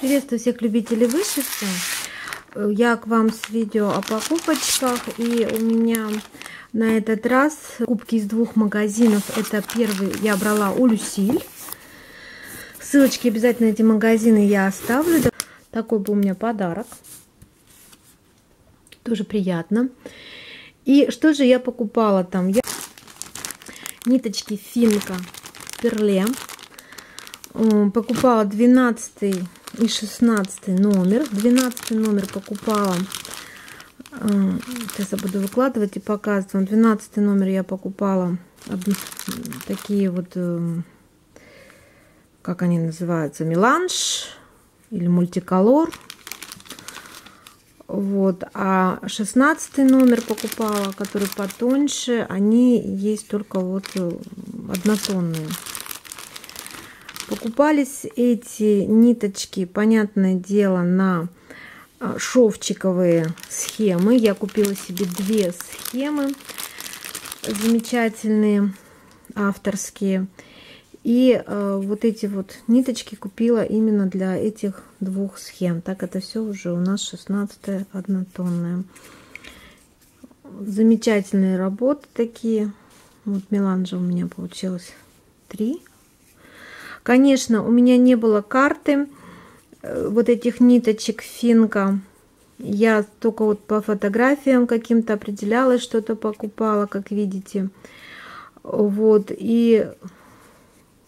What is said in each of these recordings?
Приветствую всех любителей вышивки. Я к вам с видео о покупочках. И у меня на этот раз кубки из двух магазинов. Это первый я брала у Люсиль. Ссылочки обязательно на эти магазины я оставлю. Такой был у меня подарок. Тоже приятно. И что же я покупала там? Я... Ниточки Финка Перле. Покупала 12 и 16 номер. 12 номер покупала. Сейчас я буду выкладывать и показывать вам. 12 номер я покупала такие вот, э, как они называются, меланж или мультиколор. Вот, а 16 номер покупала, который потоньше, они есть только вот э, однотонные. Покупались эти ниточки, понятное дело, на а, шовчиковые схемы. Я купила себе две схемы замечательные, авторские. И э, вот эти вот ниточки купила именно для этих двух схем. Так это все уже у нас 16 однотонная. Замечательные работы такие. Вот меланжа у меня получилось три. Конечно, у меня не было карты э, вот этих ниточек финка. Я только вот по фотографиям каким-то определялась, что-то покупала, как видите. Вот, и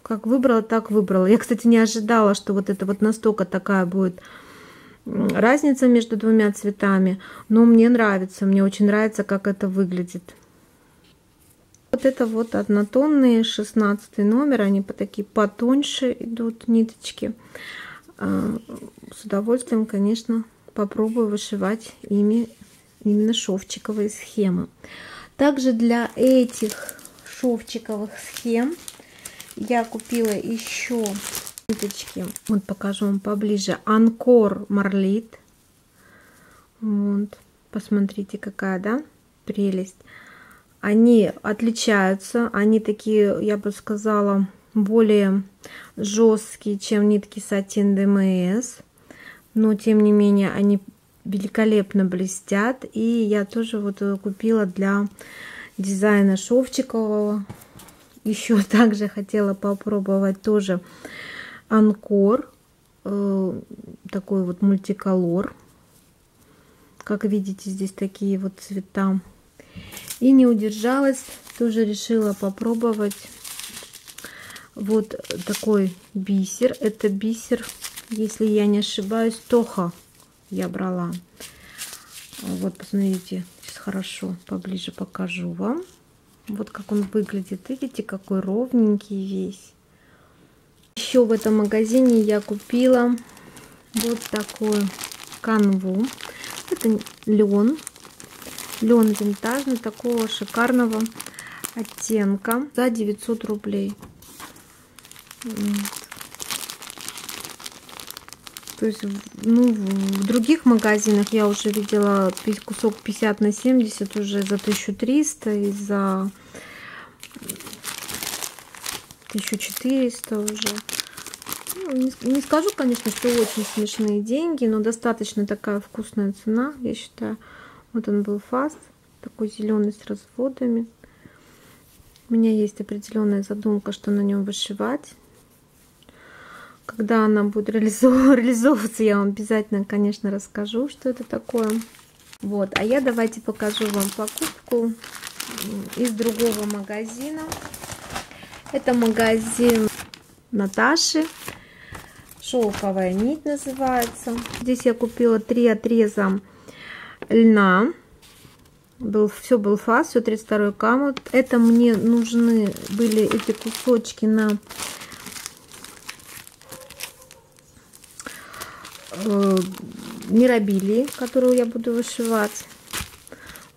как выбрала, так выбрала. Я, кстати, не ожидала, что вот это вот настолько такая будет разница между двумя цветами. Но мне нравится, мне очень нравится, как это выглядит. Вот это вот однотонные, 16 номер, они по такие потоньше идут ниточки. А, с удовольствием, конечно, попробую вышивать ими именно шовчиковые схемы. Также для этих шовчиковых схем я купила еще ниточки. Вот покажу вам поближе. Анкор Марлит. Вот, посмотрите, какая, да, прелесть. Они отличаются, они такие, я бы сказала, более жесткие, чем нитки сатин ДМС. Но, тем не менее, они великолепно блестят. И я тоже вот купила для дизайна шовчикового еще также хотела попробовать тоже Анкор. Э, такой вот мультиколор. Как видите, здесь такие вот цвета. И не удержалась, тоже решила попробовать вот такой бисер. Это бисер, если я не ошибаюсь, Тоха я брала. Вот, посмотрите, сейчас хорошо поближе покажу вам. Вот как он выглядит. Видите, какой ровненький весь. Еще в этом магазине я купила вот такую канву. Это лен. Лен винтажный, такого шикарного оттенка за 900 рублей. То есть, ну, в других магазинах я уже видела кусок 50 на 70 уже за 1300 и за 1400 уже. Ну, не, скажу, конечно, что очень смешные деньги, но достаточно такая вкусная цена, я считаю. Вот он был фаст, такой зеленый с разводами. У меня есть определенная задумка, что на нем вышивать. Когда она будет реализовываться, я вам обязательно, конечно, расскажу, что это такое. Вот, а я давайте покажу вам покупку из другого магазина. Это магазин Наташи. Шелковая нить называется. Здесь я купила три отреза льна. Был, все был фас, все 32 камут. Это мне нужны были эти кусочки на э, мирабилии, которую я буду вышивать.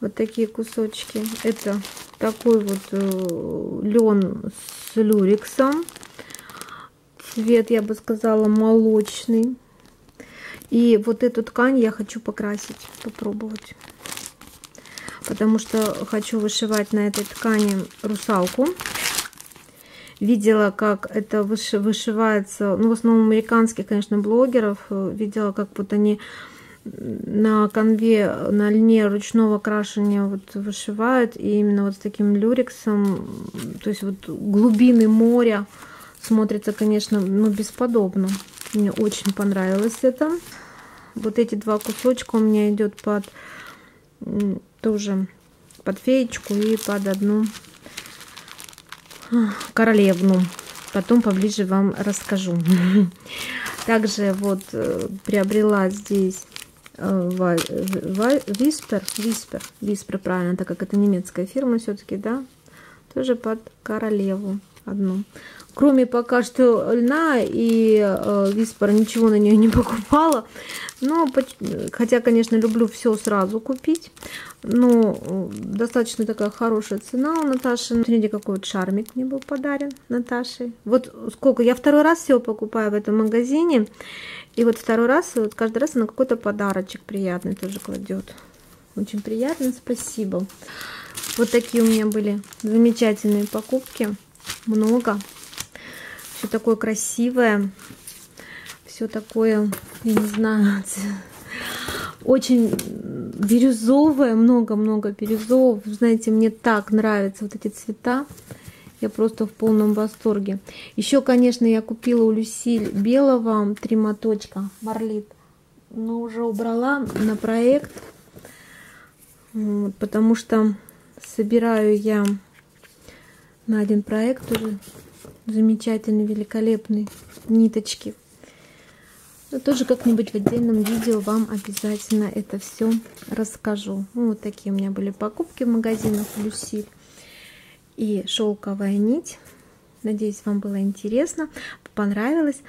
Вот такие кусочки. Это такой вот э, лен с люрексом. Цвет, я бы сказала, молочный. И вот эту ткань я хочу покрасить, попробовать. Потому что хочу вышивать на этой ткани русалку. видела, как это вышивается, ну, в основном американских, конечно, блогеров, видела, как вот они на конве, на льне ручного крашения вот вышивают, и именно вот с таким люрексом, то есть вот глубины моря смотрится, конечно, ну, бесподобно. Мне очень понравилось это. Вот эти два кусочка у меня идет под тоже под феечку и под одну королевну. Потом поближе вам расскажу. Также вот э, приобрела здесь Виспер, Виспер, Виспер, правильно, так как это немецкая фирма все-таки, да, тоже под королеву одну. Кроме пока что льна и э, Виспора ничего на нее не покупала. Но, хотя, конечно, люблю все сразу купить. Но э, достаточно такая хорошая цена у Наташи. Смотрите, какой вот шармик мне был подарен Наташей. Вот сколько, я второй раз все покупаю в этом магазине. И вот второй раз, вот каждый раз она какой-то подарочек приятный тоже кладет. Очень приятно, спасибо. Вот такие у меня были замечательные покупки. Много. Все такое красивое. Все такое, я не знаю, очень бирюзовое, много-много бирюзов. Знаете, мне так нравятся вот эти цвета. Я просто в полном восторге. Еще, конечно, я купила у Люсиль белого три моточка Марлит. Но уже убрала на проект. Потому что собираю я на один проект уже замечательный, великолепный ниточки. Но тоже как-нибудь в отдельном видео вам обязательно это все расскажу. Ну, вот такие у меня были покупки в магазинах Люсиль и шелковая нить. Надеюсь, вам было интересно, понравилось.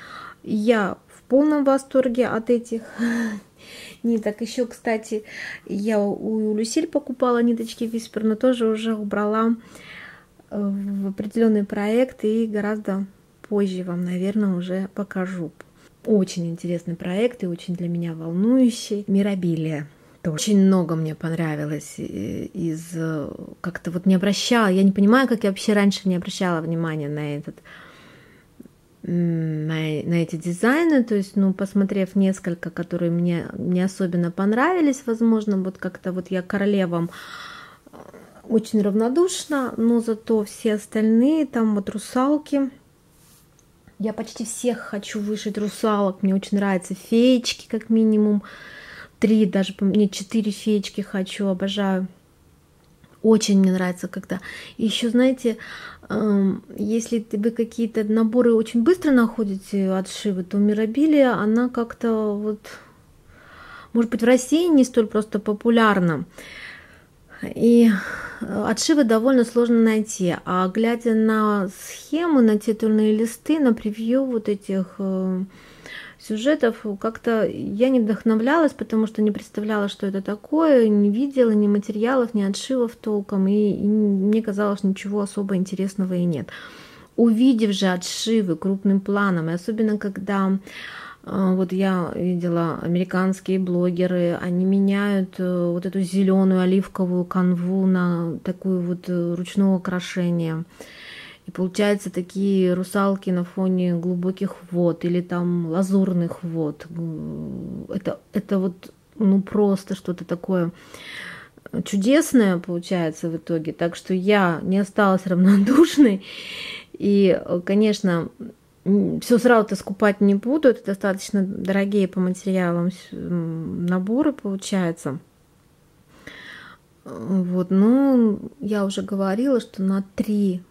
Я в полном восторге от этих ниток. Еще, кстати, я у Люсиль покупала ниточки Виспер, но тоже уже убрала в определенный проект и гораздо позже вам, наверное, уже покажу. Очень интересный проект и очень для меня волнующий. Мирабилия тоже. Очень много мне понравилось из... Как-то вот не обращала, я не понимаю, как я вообще раньше не обращала внимания на этот на, на эти дизайны, то есть, ну, посмотрев несколько, которые мне не особенно понравились, возможно, вот как-то вот я королевам очень равнодушна, но зато все остальные, там вот русалки, я почти всех хочу вышить русалок, мне очень нравятся феечки, как минимум, три, даже не четыре феечки хочу, обожаю. Очень мне нравится, когда... Еще, знаете, эм, если вы какие-то наборы очень быстро находите отшивы, то Мирабилия, она как-то вот... Может быть, в России не столь просто популярна. И отшивы довольно сложно найти. А глядя на схемы, на титульные листы, на превью вот этих э, сюжетов как-то я не вдохновлялась, потому что не представляла, что это такое, не видела ни материалов, ни отшивов толком, и, и мне казалось, ничего особо интересного и нет. Увидев же отшивы крупным планом, и особенно когда вот я видела американские блогеры, они меняют э, вот эту зеленую оливковую канву на такую вот э, ручного украшения. И получается такие русалки на фоне глубоких вод или там лазурных вод. Это, это вот ну просто что-то такое чудесное получается в итоге. Так что я не осталась равнодушной. И, конечно, все сразу-то скупать не буду. Это достаточно дорогие по материалам наборы получаются. Вот, ну, я уже говорила, что на три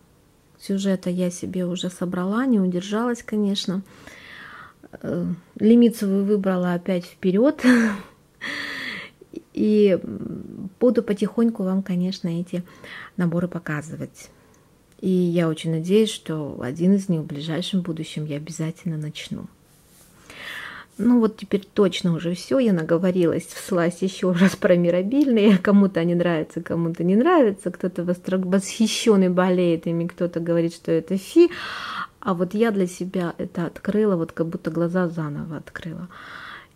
сюжета я себе уже собрала, не удержалась, конечно. Э, Лимицевую выбрала опять вперед. И буду потихоньку вам, конечно, эти наборы показывать. И я очень надеюсь, что один из них в ближайшем будущем я обязательно начну. Ну вот теперь точно уже все, я наговорилась, вслась еще раз про мирабильные, кому-то они нравятся, кому-то не нравятся, кто-то восхищенный болеет ими, кто-то говорит, что это фи, а вот я для себя это открыла, вот как будто глаза заново открыла.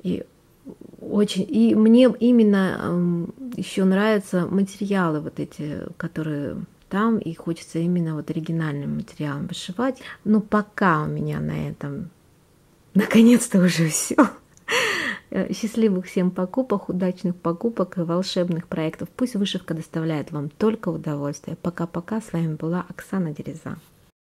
И очень, и мне именно еще нравятся материалы вот эти, которые там, и хочется именно вот оригинальным материалом вышивать. Но пока у меня на этом наконец-то уже все. Счастливых всем покупок, удачных покупок и волшебных проектов. Пусть вышивка доставляет вам только удовольствие. Пока-пока. С вами была Оксана Дереза.